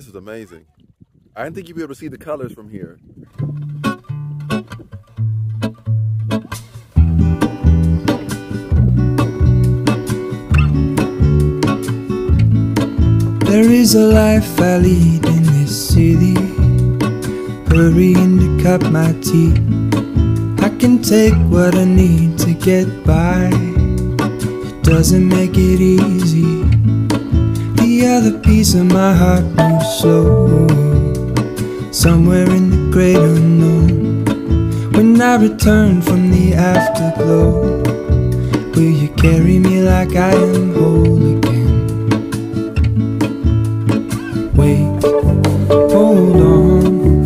This is amazing. I didn't think you'd be able to see the colors from here. There is a life I lead in this city, hurrying to cut my teeth. I can take what I need to get by. It doesn't make it easy. The piece of my heart moves slow, somewhere in the great unknown. When I return from the afterglow, will you carry me like I am whole again? Wait, hold on,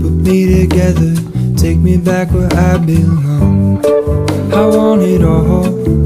put me together, take me back where I belong. I want it all.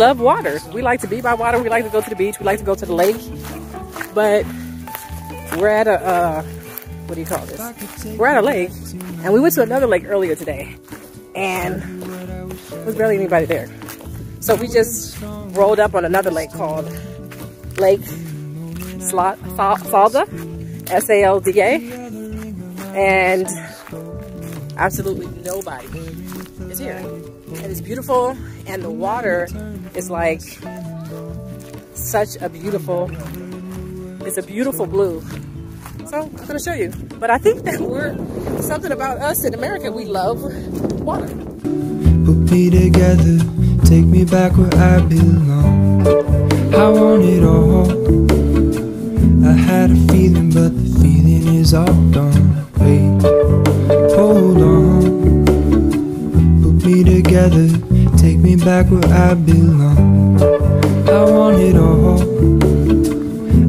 Love water. We like to be by water. We like to go to the beach. We like to go to the lake. But we're at a, uh, what do you call this? We're at a lake. And we went to another lake earlier today. And there was barely anybody there. So we just rolled up on another lake called Lake Slot, Sal- Salda, S-A-L-D-A. And absolutely nobody is here. And it's beautiful, and the water is like such a beautiful, it's a beautiful blue. So I'm gonna show you. But I think that we're, something about us in America, we love water. Put me together, take me back where I belong. I want it all. I had a feeling, but the feeling is all together, take me back where I belong. I want it all.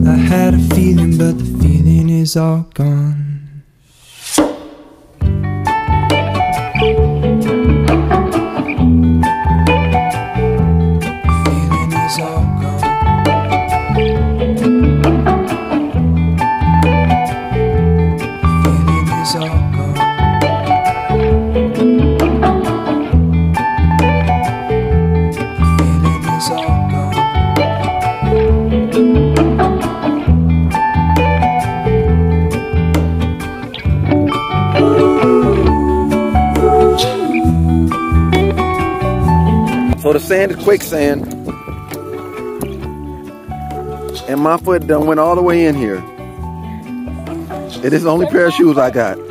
I had a feeling, but the feeling is all gone. So the sand is quicksand. And my foot done went all the way in here. It is the only pair of shoes I got.